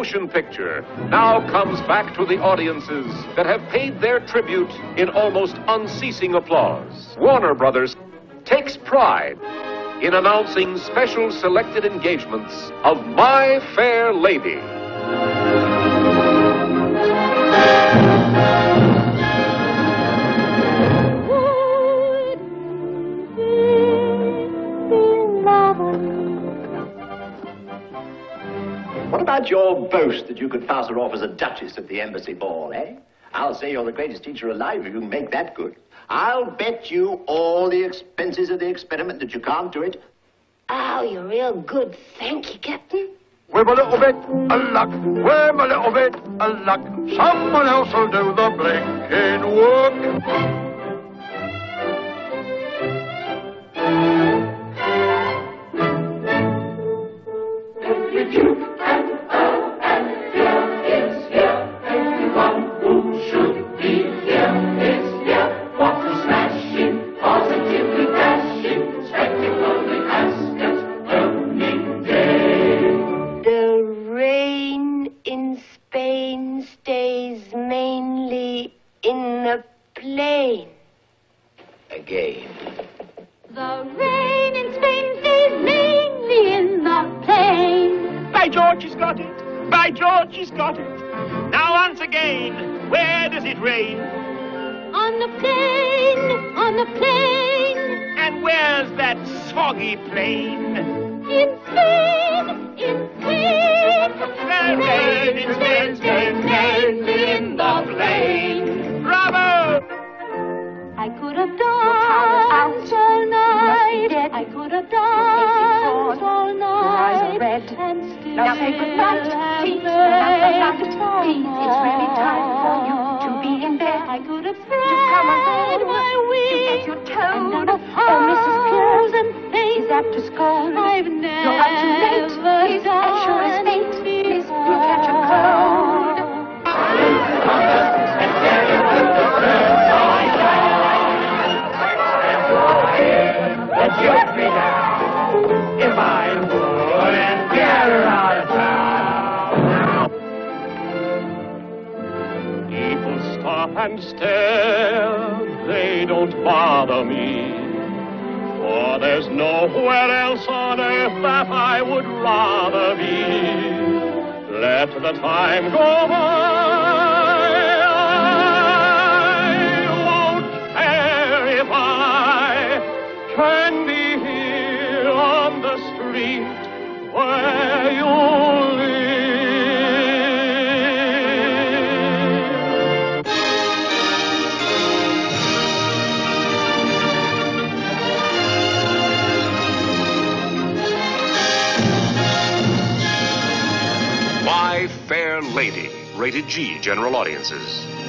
motion picture now comes back to the audiences that have paid their tribute in almost unceasing applause. Warner Brothers takes pride in announcing special selected engagements of My Fair Lady. What about your boast that you could pass her off as a duchess at the embassy ball, eh? I'll say you're the greatest teacher alive if you can make that good. I'll bet you all the expenses of the experiment that you can't do it. Oh, you're real good. Thank you, Captain. With a little bit of luck, with a little bit of luck, someone else will do the blinking work. Again. The rain in Spain stays mainly in the plain. By George, he's got it. By George, he's got it. Now, once again, where does it rain? On the plain, on the plain. And where's that soggy plain? In Spain, in Spain. The rain in Spain stays mainly Now say good night, please. please. It's really time for you to be in bed. I could have come on spread my wings. Stop and stare, they don't bother me. For there's nowhere else on earth that I would rather be. Let the time go by. Lady, rated G, general audiences.